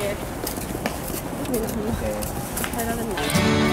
이렇게해서잘라놓 은.